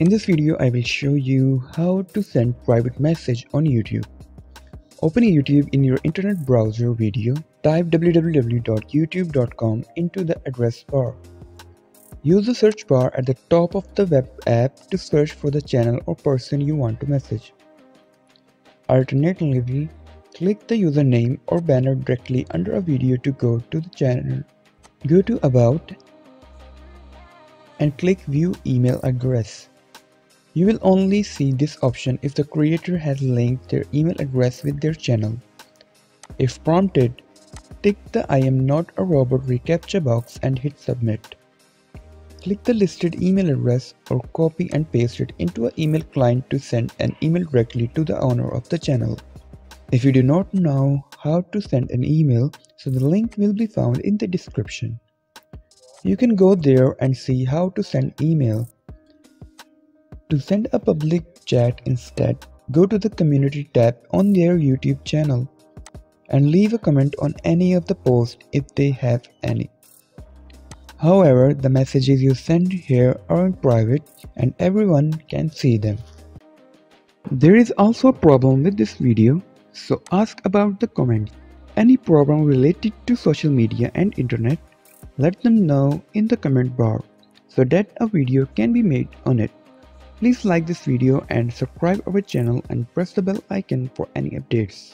In this video, I will show you how to send private message on YouTube. Open YouTube in your internet browser video, type www.youtube.com into the address bar. Use the search bar at the top of the web app to search for the channel or person you want to message. Alternatively, click the username or banner directly under a video to go to the channel. Go to About and click View Email Address. You will only see this option if the creator has linked their email address with their channel. If prompted, tick the I am not a robot reCAPTCHA box and hit submit. Click the listed email address or copy and paste it into an email client to send an email directly to the owner of the channel. If you do not know how to send an email, so the link will be found in the description. You can go there and see how to send email. To send a public chat instead, go to the community tab on their YouTube channel and leave a comment on any of the posts if they have any. However, the messages you send here are in private and everyone can see them. There is also a problem with this video, so ask about the comments. Any problem related to social media and internet, let them know in the comment bar so that a video can be made on it. Please like this video and subscribe our channel and press the bell icon for any updates.